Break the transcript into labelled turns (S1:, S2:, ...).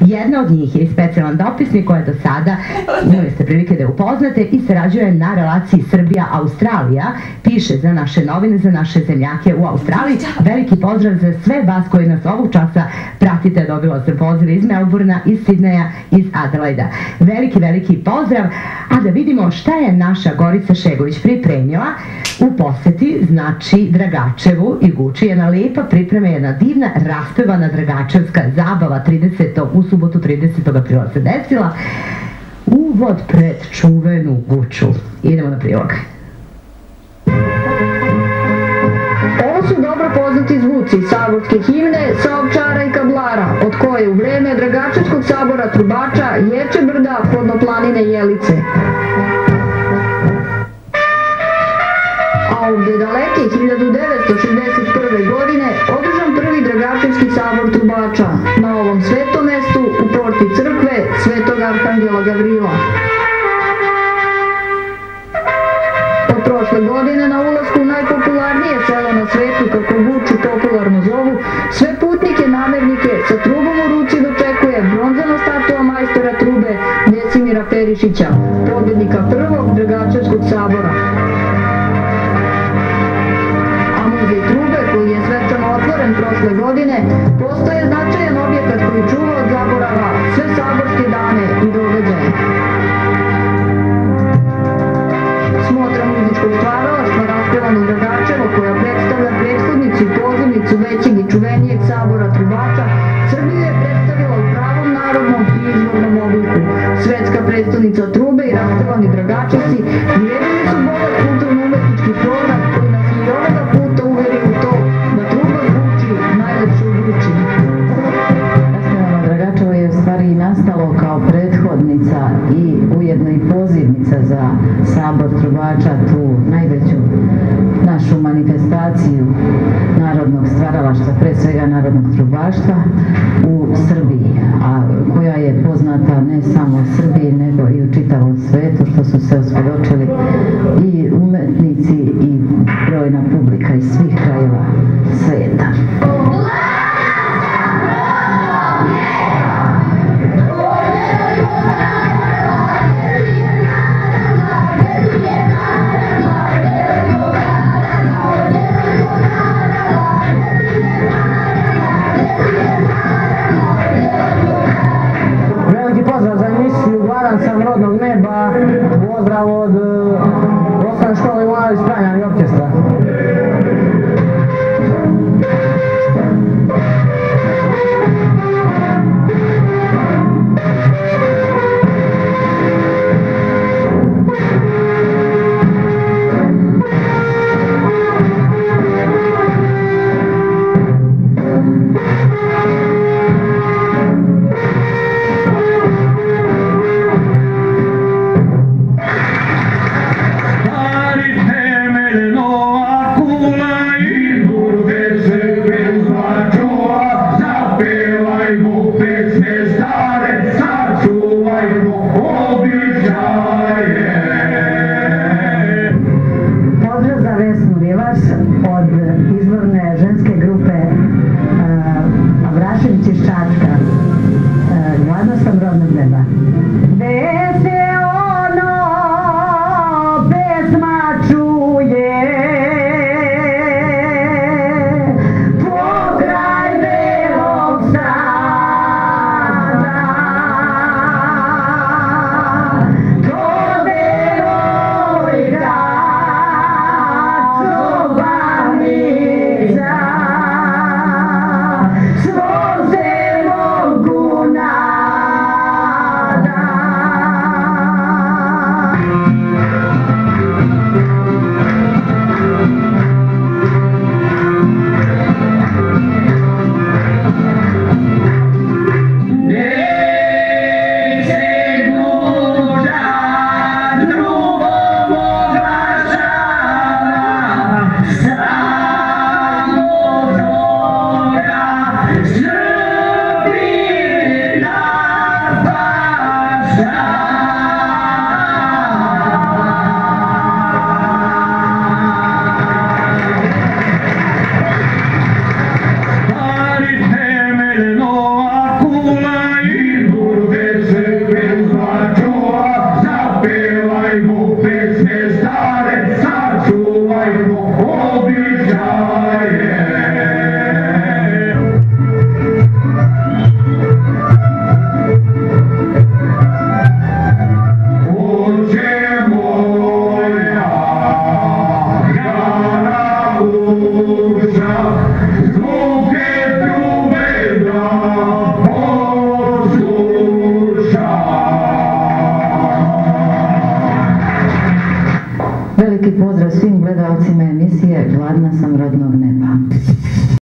S1: Jedna od njih je i specijalan dopisnik koja do sada imali ste prilike da je upoznate i sarađuje na relaciji Srbija-Australija, piše za naše novine, za naše zemljake u Australiji. Veliki pozdrav za sve vas koji nas ovog časa pratite, dobila sam poziv iz Melburna, iz Sidneja, iz Adelaida. Veliki, veliki pozdrav, a da vidimo šta je naša Gorica Šegović pripremila u poseti, znači Dragačevu i Guči, jedna lepa priprema, jedna divna raspevana Dragačevska zabava 30. u subotu 30. aprila se desila. Uvod pred čuvenu Guču. Idemo na prilog.
S2: Ovo su dobro poznati zvuci saborske himne sa ovčara i kablara, od koje u vreme Dragačevskog sabora trubača ječe brda podnoplanine jelice. A ovde daleke 1961. godine održan prvi Dragačevski sabor trubača na ovom svetom mestu u porti crkve Svetog Arhangela Gavrila. Od prošle godine na ulasku u najpopularnije selo na svetu, kako Guču popularno zovu, sve putnike namernike sa trubom u ruci dočekuje bronzana statua majstora trube Desimira Perišića, Smotra muzičkog stvaralaštva raspevano Dragačevo koja predstavlja prethodnicu i pozivnicu većeg i čuvenijeg sabora trubača, Srbiju je predstavila u pravom narodnom i izvornom obliku. Svetska predstavnica trube i raspevani Dragačevci
S3: pozivnica za sabor trubača, tu najveću našu manifestaciju narodnog stvaralaštva, pre svega narodnog trubaštva u Srbiji, a koja je poznata ne samo u Srbiji, nego i u čitavom svetu, što su se osvjedočili i umetnici
S4: आजकल ज्ञानसंभ्रमं
S3: veliki pozdrav svim gledalcima emisije Gladna sam rodnog neba.